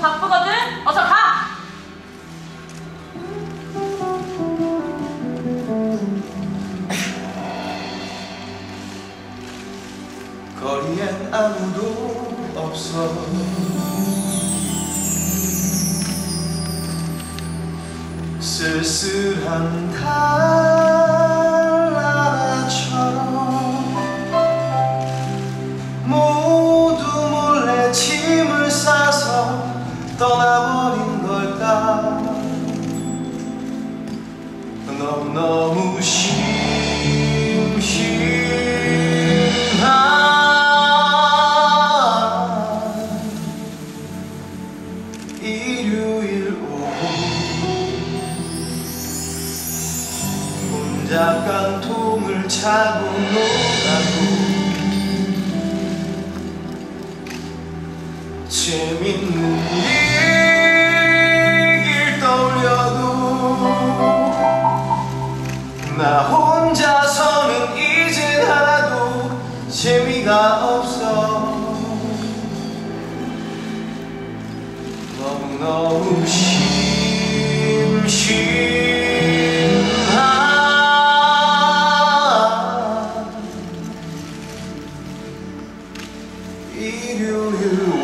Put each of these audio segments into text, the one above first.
바쁘거든. 어서 가. 거리엔 아무도 없어. 쓸쓸한 달 너무너무 심심한 일요일 오후 혼자 깡통을 차고 놀아도 재밌는 얘 나 혼자서는 이젠 하나도 재미가 없어. 너무너무 심심한 일요일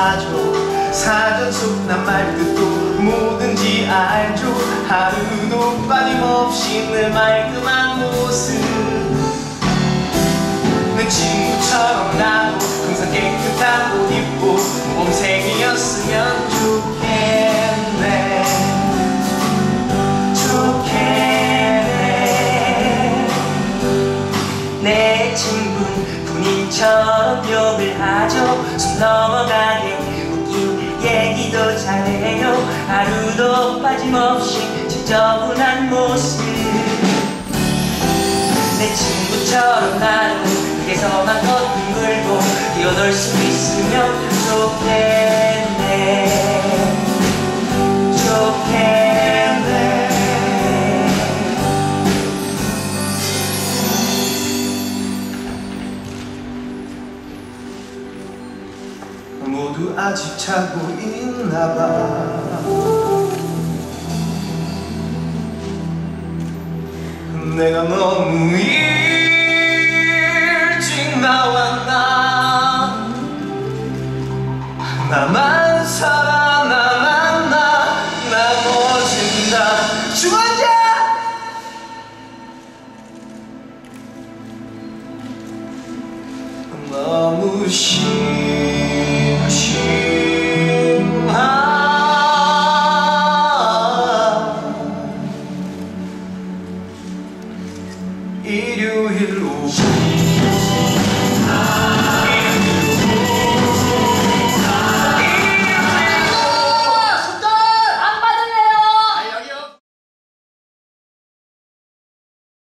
사죠 사전 속난 말뜻도 뭐든지 알죠. 하루도 빠짐없이 늘 말끔한 모습 내 친구처럼 나 처럼 욕을 하죠. 숨 넘어가게 웃긴 얘기도 잘해요. 하루도 빠짐없이 지저분한 모습. 내 친구처럼 나는 그게서만 걷둥글고 뛰어놀 수 있으면 좋겠 모두 아직 자고 있나 봐. 내가 너무 일찍 나왔나? 나만 살아 나만 나? 나머진 다. 죽었냐 너무 심 일요일 오후